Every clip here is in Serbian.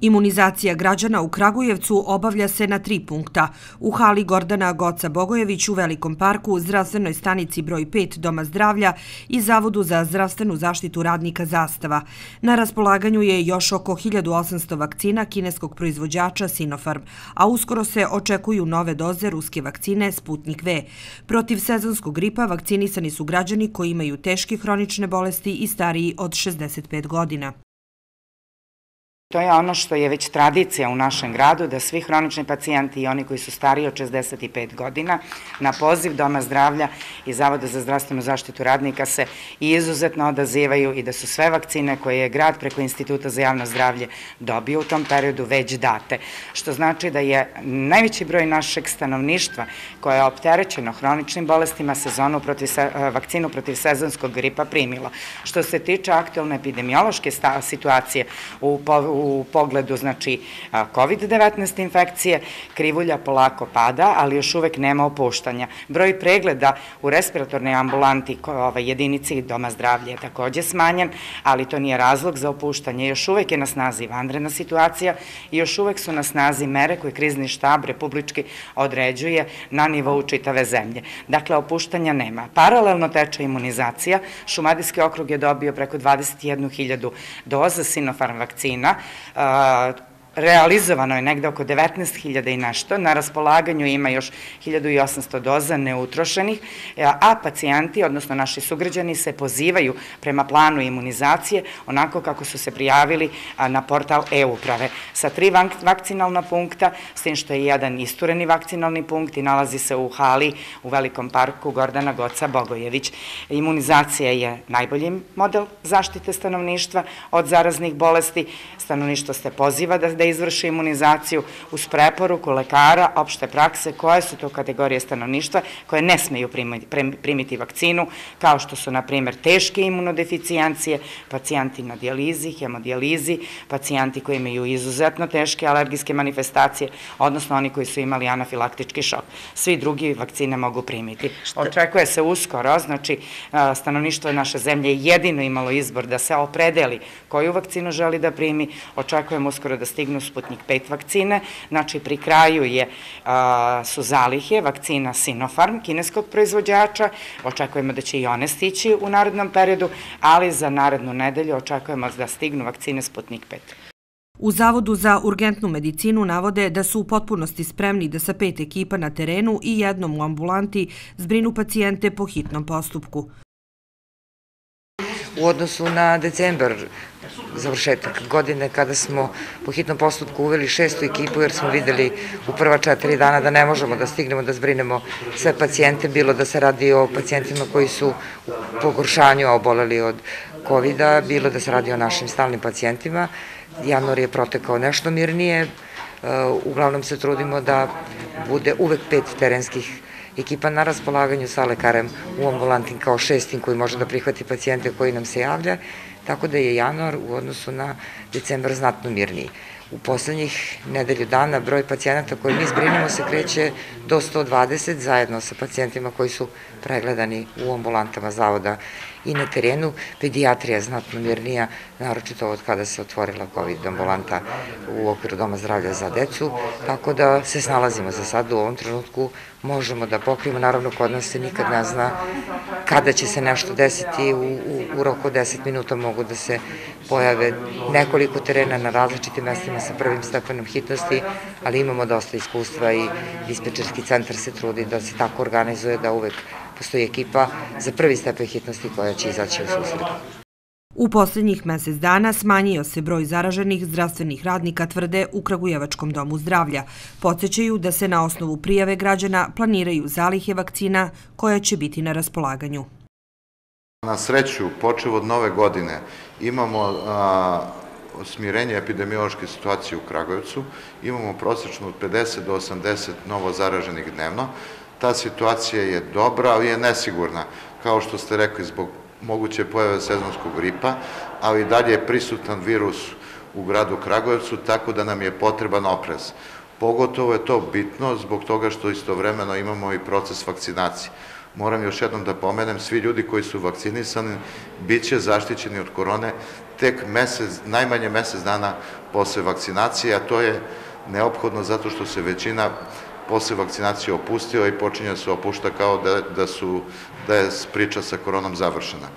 Imunizacija građana u Kragujevcu obavlja se na tri punkta. U hali Gordana Goca Bogojević u Velikom parku, zdravstvenoj stanici broj 5 Doma zdravlja i Zavodu za zdravstvenu zaštitu radnika Zastava. Na raspolaganju je još oko 1800 vakcina kineskog proizvođača Sinopharm, a uskoro se očekuju nove doze ruske vakcine Sputnik V. Protiv sezonskog gripa vakcinisani su građani koji imaju teške hronične bolesti i stariji od 65 godina. To je ono što je već tradicija u našem gradu, da svi hronični pacijenti i oni koji su stariji od 65 godina na poziv Doma zdravlja i Zavoda za zdravstvenu zaštitu radnika se izuzetno odazivaju i da su sve vakcine koje je grad preko Instituta za javno zdravlje dobio u tom periodu već date. Što znači da je najveći broj našeg stanovništva koje je opterećeno hroničnim bolestima sezonu protiv, vakcinu protiv sezonskog gripa primilo. Što se tiče aktualne epidemiološke situacije u u pogledu znači COVID-19 infekcije, krivulja polako pada, ali još uvek nema opuštanja. Broj pregleda u respiratornoj ambulanti ovaj, jedinici Doma zdravlja je takođe smanjen, ali to nije razlog za opuštanje. Još uvek je na snazi vanredna situacija i još uvek su na snazi mere koje krizni štab republički određuje na nivou čitave zemlje. Dakle, opuštanja nema. Paralelno teče imunizacija. Šumadijski okrug je dobio preko 21.000 doza Sinopharm vakcina, 啊 realizovano je negde oko 19.000 i nešto, na raspolaganju ima još 1.800 doza neutrošenih, a pacijenti, odnosno naši sugrađani, se pozivaju prema planu imunizacije onako kako su se prijavili na portal e-uprave. Sa tri vakcinalna punkta, s tim što je jedan istureni vakcinalni punkt i nalazi se u hali u Velikom parku Gordana Goca Bogojević. Imunizacija je najbolji model zaštite stanovništva od zaraznih bolesti. Stanovništvo se poziva da da izvrši imunizaciju uz preporuku lekara opšte prakse koje su to kategorije stanovništva koje ne smeju primiti vakcinu, kao što su, na primer, teške imunodeficijancije, pacijenti na dijalizi, hemodijalizi, pacijenti koji imaju izuzetno teške alergijske manifestacije, odnosno oni koji su imali anafilaktički šok. Svi drugi vakcine mogu primiti. Očekuje se uskoro, znači stanovništvo naše zemlje jedino imalo izbor da se opredeli koju vakcinu želi da primi, očekujemo uskoro da stigne stignu Sputnik 5 vakcine, znači pri kraju je, su zalihe vakcina Sinopharm, kineskog proizvođača, očekujemo da će i one stići u narednom periodu, ali za narednu nedelju očekujemo da stignu vakcine Sputnik 5. U Zavodu za urgentnu medicinu navode da su u potpunosti spremni da sa pet ekipa na terenu i jednom u ambulanti zbrinu pacijente po hitnom postupku. U odnosu na decembar završetak godine kada smo po hitnom postupku uveli šestu ekipu jer smo videli u prva četiri dana da ne možemo da stignemo da zbrinemo sve pacijente, bilo da se radi o pacijentima koji su u pogoršanju oboleli od covid bilo da se radi o našim stalnim pacijentima. Januar je protekao nešto mirnije, uglavnom se trudimo da bude uvek pet terenskih ekipa na raspolaganju sa lekarem u ambulantin kao šestim koji može da prihvati pacijente koji nam se javlja tako da je januar u odnosu na decembar znatno mirniji. U poslednjih nedelju dana broj pacijenata koje mi zbrinemo se kreće do 120 zajedno sa pacijentima koji su pregledani u ambulantama zavoda i na terenu. Pedijatrija je znatno mirnija, naročito od kada se otvorila COVID ambulanta u okviru Doma zdravlja za decu, tako da se snalazimo za sad u ovom trenutku, možemo da pokrijemo, naravno kod nas se nikad ne zna kada će se nešto desiti, u, u, u roku 10 minuta mogu da se pojave nekoliko terena na različitim mestima sa prvim stepenom hitnosti, ali imamo dosta iskustva i dispečerski centar se trudi da se tako organizuje da uvek postoji ekipa za prvi stepen hitnosti koja će izaći u susret. U poslednjih mesec dana smanjio se broj zaraženih zdravstvenih radnika tvrde u Kragujevačkom domu zdravlja. Podsećaju da se na osnovu prijave građana planiraju zalihe vakcina koja će biti na raspolaganju. Na sreću, počeo od nove godine, imamo smirenje epidemiološke situacije u Kragujevcu, imamo prosečno od 50 do 80 novo zaraženih dnevno, ta situacija je dobra, ali je nesigurna, kao što ste rekli, zbog moguće pojave sezonskog gripa, ali dalje je prisutan virus u gradu Kragujevcu, tako da nam je potreban oprez. Pogotovo je to bitno zbog toga što istovremeno imamo i proces vakcinacije. Moram još jednom da pomenem, svi ljudi koji su vakcinisani bit će zaštićeni od korone tek mesec, najmanje mesec dana posle vakcinacije, a to je neophodno zato što se većina posle vakcinacije opustio i počinje da se opušta kao da, da, su, da je priča sa koronom završena.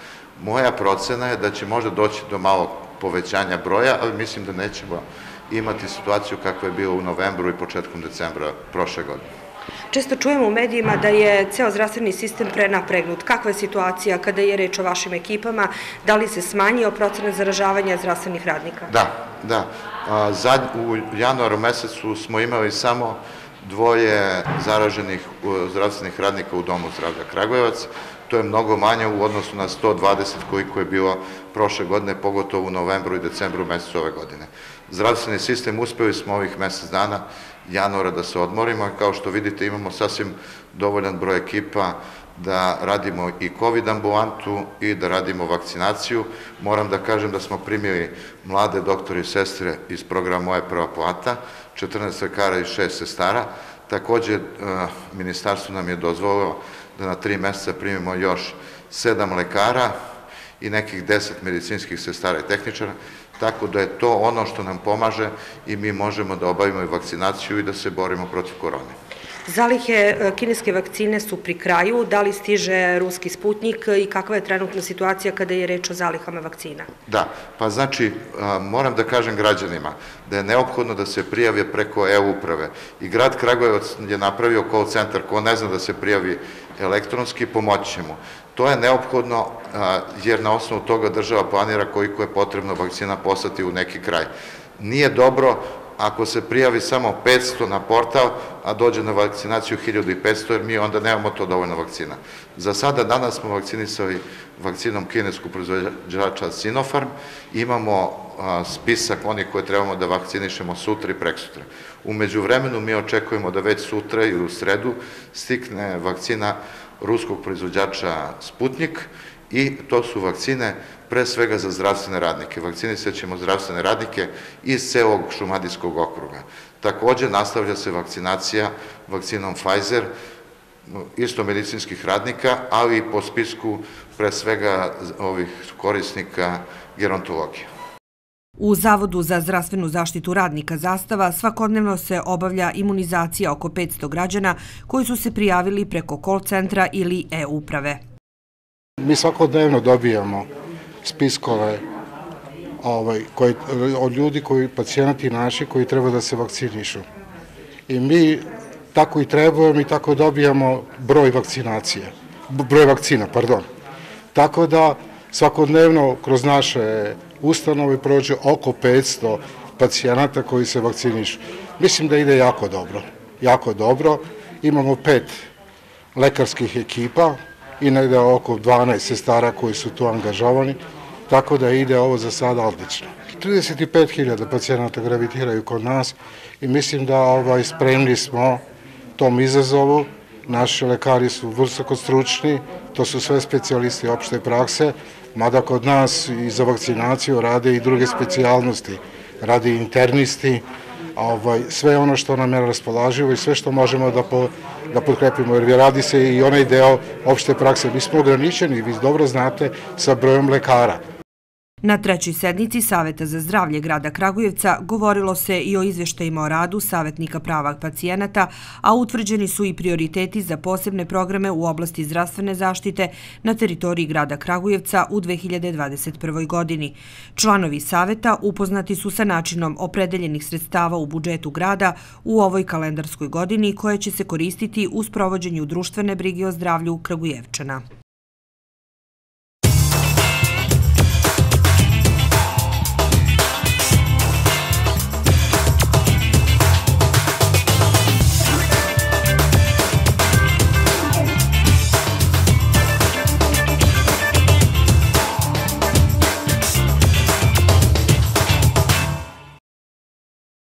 Moja procena je da će možda doći do malo povećanja broja, ali mislim da nećemo imati situaciju kakva je bila u novembru i početkom decembra prošle godine. Često čujemo u medijima da je ceo zdravstveni sistem prenapregnut. Kakva je situacija kada je reč o vašim ekipama? Da li se smanjio procenet zaražavanja zdravstvenih radnika? Da, da. Zadnj, u januaru mesecu smo imali samo dvoje zaraženih zdravstvenih radnika u Domu zdravlja Kragujevac. To je mnogo manje u odnosu na 120 koliko je bilo prošle godine, pogotovo u novembru i decembru mesecu ove godine. Zdravstveni sistem uspeli smo ovih mesec dana januara da se odmorimo kao što vidite imamo sasvim dovoljan broj ekipa da radimo i COVID ambulantu i da radimo vakcinaciju. Moram da kažem da smo primili mlade doktori i sestre iz programa Moje prva plata, 14 lekara i 6 sestara. Takođe, e, ministarstvo nam je dozvolilo da na tri meseca primimo još sedam lekara i nekih deset medicinskih sestara i tehničara, tako da je to ono što nam pomaže i mi možemo da obavimo i vakcinaciju i da se borimo protiv korone. Zalihe e, kineske vakcine su pri kraju, da li stiže ruski sputnik i kakva je trenutna situacija kada je reč o zalihama vakcina? Da, pa znači moram da kažem građanima da je neophodno da se prijave preko e-uprave i grad Kragujevac je napravio call centar, ko ne zna da se prijavi elektronski, pomoći mu. To je neophodno jer na osnovu toga država planira koliko je potrebno vakcina poslati u neki kraj. Nije dobro ako se prijavi samo 500 na portal, a dođe na vakcinaciju 1500, jer mi onda nemamo to dovoljno vakcina. Za sada danas smo vakcinisali vakcinom kineskog proizvođača Sinopharm, imamo spisak onih koje trebamo da vakcinišemo sutra i preksutra. Umeđu vremenu mi očekujemo da već sutra i u sredu stikne vakcina ruskog proizvođača Sputnik i to su vakcine pre svega za zdravstvene radnike. Vakcinisat ćemo zdravstvene radnike iz celog šumadijskog okruga. Takođe nastavlja se vakcinacija vakcinom Pfizer, isto medicinskih radnika, ali i po spisku pre svega ovih korisnika gerontologije. U Zavodu za zdravstvenu zaštitu radnika Zastava svakodnevno se obavlja imunizacija oko 500 građana koji su se prijavili preko call centra ili e-uprave. Mi svakodnevno dobijamo spiskove ovaj, koji, od ljudi, koji, pacijenti naši koji treba da se vakcinišu. I mi tako i trebujemo i tako dobijamo broj vakcinacije, broj vakcina, pardon. Tako da svakodnevno kroz naše ustanove prođe oko 500 pacijenata koji se vakcinišu. Mislim da ide jako dobro, jako dobro. Imamo pet lekarskih ekipa i negde oko 12 sestara koji su tu angažovani, tako da ide ovo za sada odlično. 35.000 pacijenata gravitiraju kod nas i mislim da ovaj, spremni smo tom izazovu. Naši lekari su vrstoko stručni, to su sve specijalisti opšte prakse, mada kod nas i za vakcinaciju rade i druge specijalnosti, rade internisti, ovaj, sve ono što nam je raspolaživo i sve što možemo da, da podkrepimo, jer radi se i onaj deo opšte prakse. Mi smo ograničeni, vi dobro znate, sa brojem lekara. Na trećoj sednici Saveta za zdravlje grada Kragujevca govorilo se i o izveštajima o radu Savetnika prava pacijenata, a utvrđeni su i prioriteti za posebne programe u oblasti zdravstvene zaštite na teritoriji grada Kragujevca u 2021. godini. Članovi Saveta upoznati su sa načinom opredeljenih sredstava u budžetu grada u ovoj kalendarskoj godini koje će se koristiti u sprovođenju društvene brige o zdravlju Kragujevčana.